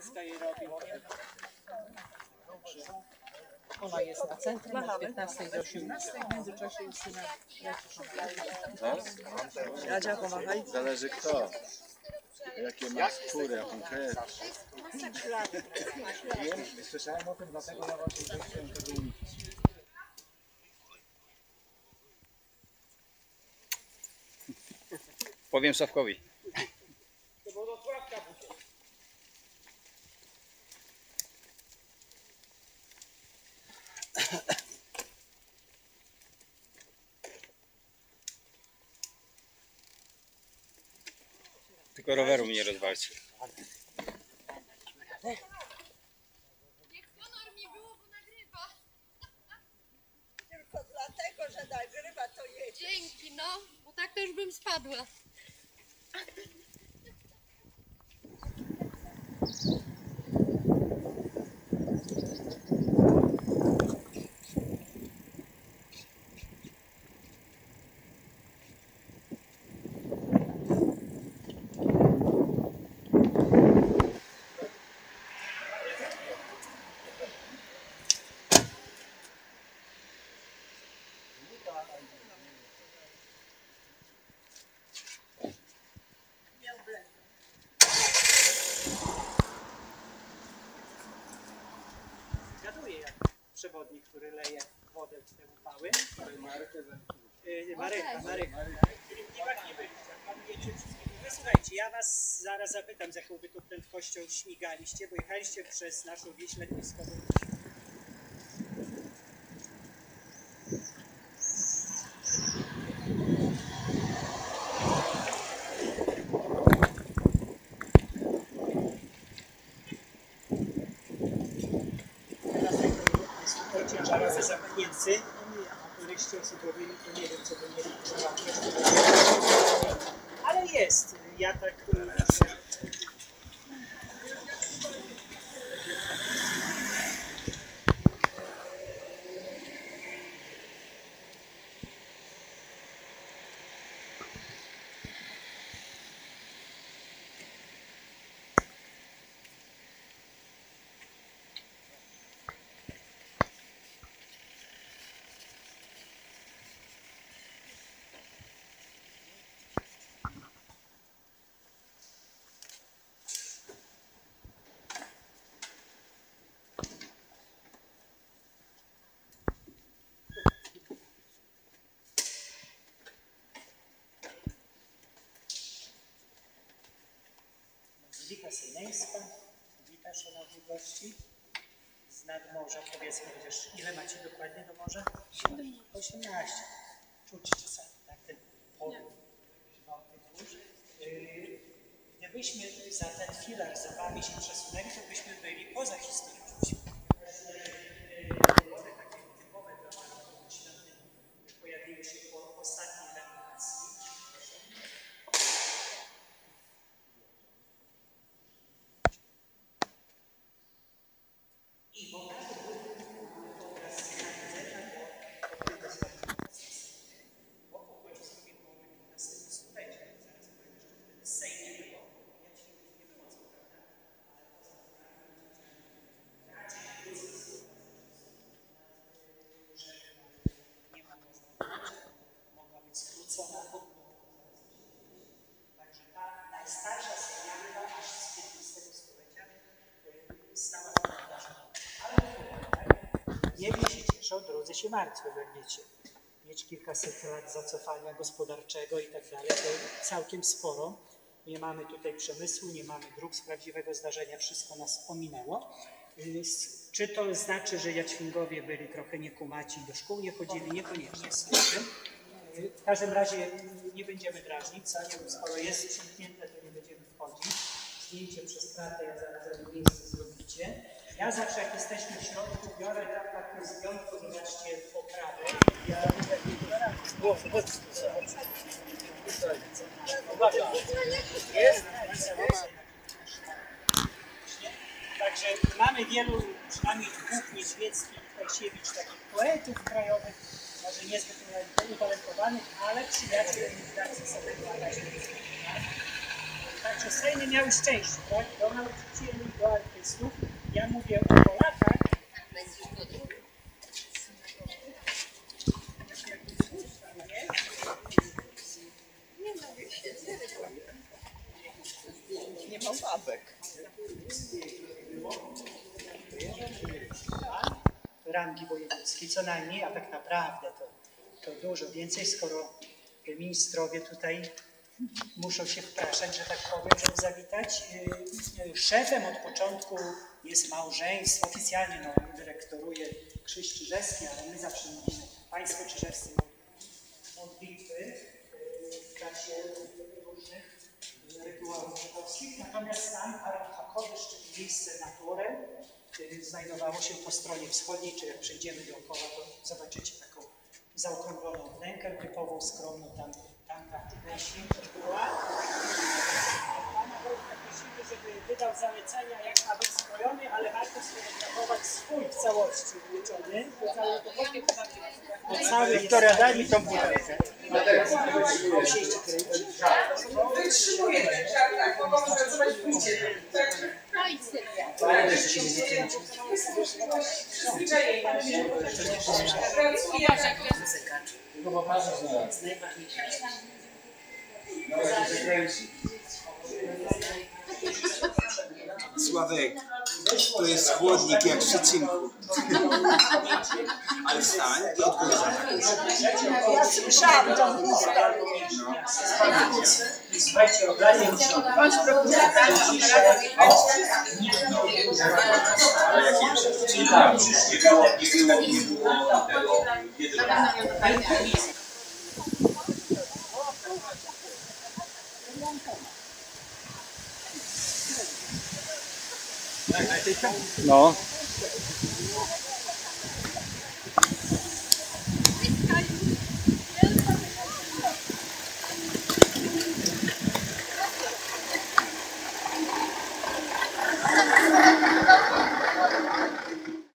Gąska jej robi. Ona jest na centrum od 15 do 18. W międzyczasie jest syna Jadzia, pomachaj. Zależy kto. Jakie ma skóry, jaką krew. Wiem, słyszałem o tym, dlatego ja właśnie też chciałem tego uniknąć. Powiem Sławkowi. Tylko roweru mi nie rozwalcie. Niech honor mi było, bo nagrywa. Tylko dlatego, że nagrywa, to jedzie. Dzięki, no, bo tak to już bym spadła. Zgaduję jak przewodnik, który leje wodę w te upały. Yy, Maryka, Maryka. No słuchajcie, ja was zaraz zapytam, z jaką wy tu prędkością śmigaliście, bo jechaliście przez naszą Wiślę blisko. Słuchajcie, czarazy zamknięcy, a turyści osługowymi to nie wiem, co by przełapać. Ale jest, ja tak... y, Bazylika Sejneńska, witam szanowni gości z nadmorza. Powiedzmy chociaż, ile macie dokładnie do morza? 18. Czuć czasami, tak? Ten kurz. Yy, Gdybyśmy za ten filar za wami się przesunęli, to byśmy byli poza historią. Wody takie typowe dla maratonów świątyni pojawiły się po ostatniej renowacji. I bogaty był obraz zwiedzenia, bo to jest bo po Kłębskim połowie XV stulecia, zaraz powiem jeszcze wtedy Sej nie było, ja ci nie było co prawda, ale poza tym raczej że nie ma możliwości, mogła być skrócona. Także ta najstarsza sejmianka aż z XV stulecia y, stała w korytarzu. Ale jedni się cieszą, drudzy się martwią, jak wiecie. Mieć kilkaset lat zacofania gospodarczego i tak dalej, to całkiem sporo. Nie mamy tutaj przemysłu, nie mamy dróg z prawdziwego zdarzenia, wszystko nas ominęło. Czy to znaczy, że Jaćwingowie byli trochę niekumaci i do szkół nie chodzili? Niekoniecznie. Y, W każdym razie nie będziemy drażnić, skoro jest przymknięte, to nie będziemy wchodzić. Zdjęcie przez kratę, ja zaraz miejsce zrobicie. Ja zawsze jak jesteśmy w środku, biorę tak takie zdjątko, zobaczcie, po prawej. Ja Uwaga. Jest. Także mamy wielu, przynajmniej dwóch niedźwieckich, Kajsiewicz, takich poetów krajowych, może niezbyt utalentowanych, ale przyjaciół emigracji sobie Także Sejmy miały szczęście, tak? Do nauczycieli, do artystów. Ja mówię o Polakach, Nie ma ławek. rangi wojewódzkiej, co najmniej, a tak naprawdę to, to dużo więcej, skoro ministrowie tutaj muszą się wpraszać, że tak powiem, żeby zawitać. Yy, Szefem od początku jest małżeństwo, oficjalnie no, dyrektoruje Krzyś Czyżewski, ale my zawsze mówimy Państwo Czyżewscy modlitwy yy, w czasie różnych rytuałów żydowskich. Natomiast tam Aron Hakodysz, czyli miejsce natury, y, znajdowało się po stronie wschodniej, czy jak przejdziemy dookoła, to zobaczycie taką zaokrągloną wnękę typową, skromną, tam, ta najświętszość była. Pana Wojtka prosimy, żeby wydał zalecenia, jak ma być skrojony, ale warto sfotografować swój w całości całej Wiktoria, daj mi tą butelkę. Wytrzymuję, przyzwyczajenie. Pracuję. Sławek, to jest chłodnik jak przy cynku. Ale wstań i odgryzaj. Ja słyszałam tą listę. Słuchajcie, obrazie Bądź prokurator, Ale jak jeszcze? 能